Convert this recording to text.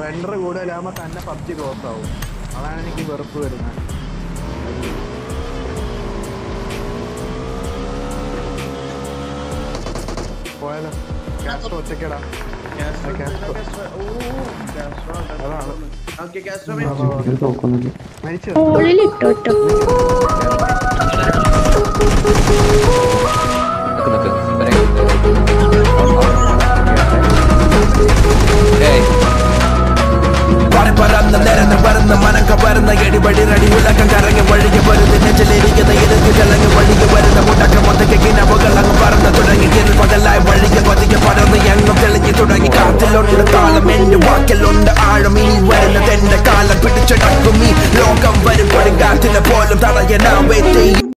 Render കൂടുതലാകുമ്പോ തന്നെ PUBG close ആവും. അതാണ് എനിക്ക് വെറുപ്പ് വരുന്നത്. പോയാലോ? കാസ്ട്രോ ഒറ്റക്കടാ മരിച്ചു? പരന്ന് പറന്ന് മനം കവർന്ന എടിപടി റടി ഉലക്കം കറങ്ങി വഴിക്ക് വരുന്ന. നെഞ്ചിലിരിക്കുന്ന ഇരുത്തി കലങ്ങി വഴിക്ക് വരുന്ന. മുടക്കം ഒത്തക്ക് കിനവുകൾ അങ്ങ് പറന്ന് തുടങ്ങി. ഇരു പകലായി വഴിക്ക് പതിക്കെ പടർന്ന് എങ്ങും തെളിഞ്ഞു തുടങ്ങി. കാത്തിലുണ്ട് താളം എന്റെ വാക്കിലുണ്ട് ആഴം. ഈ വരുന്നത് എന്റെ കാലം പിടിച്ചടക്കും. ഈ ലോകം വരും കൊടുങ്കാറ്റിനെ പോലും തടയനാ വെയിറ്റ്